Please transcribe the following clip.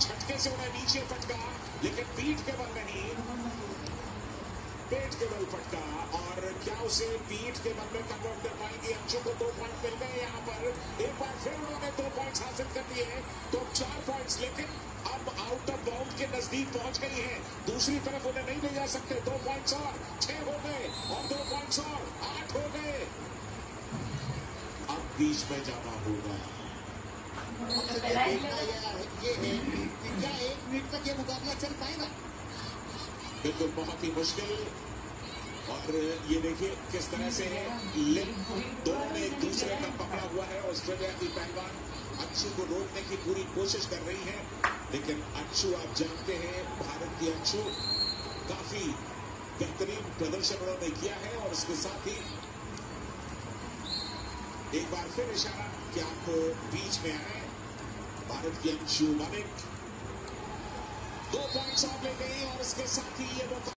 झटके से उन्हें नीचे पटका लेकिन पीठ के बल नहीं। पेट के बल पटका और क्या उसे पीठ के बल में कन्वर्ट कर पाएँगे? अंशु को दो पॉइंट मिल गए यहाँ पर। एक बार फिर उन्होंने दो पॉइंट्स हासिल कर लिए तो चार पॉइंट्स लेकिन अब आउट ऑफ़ बाउंड के नज़दीक पहुँच गई है। दूसरी तरफ़ उन्हें नहीं ले जा सकते। दो पॉइंट्स और, छह हो गए, और दो पॉइंट्स और, आठ हो गए। अब बीच में जाना होगा। क्या एक मिनट तक ये मुकाबला चल पाएगा बिल्कुल बहुत ही मुश्किल। और ये देखिए किस तरह से दोनों ने एक दूसरे का पकड़ा हुआ है ऑस्ट्रेलिया की पहलवान। अंशु को रोकने की पूरी कोशिश कर रही है। लेकिन अंशु, आप जानते हैं, भारत की अंशु काफ़ी बेहतरीन प्रदर्शन उन्होंने किया है और इसके साथ ही एक बार फिर इशारा कि आप बीच में आए भारत की अंशु मालिक दो पॉइंट्स आप ले गई और इसके साथ ही ये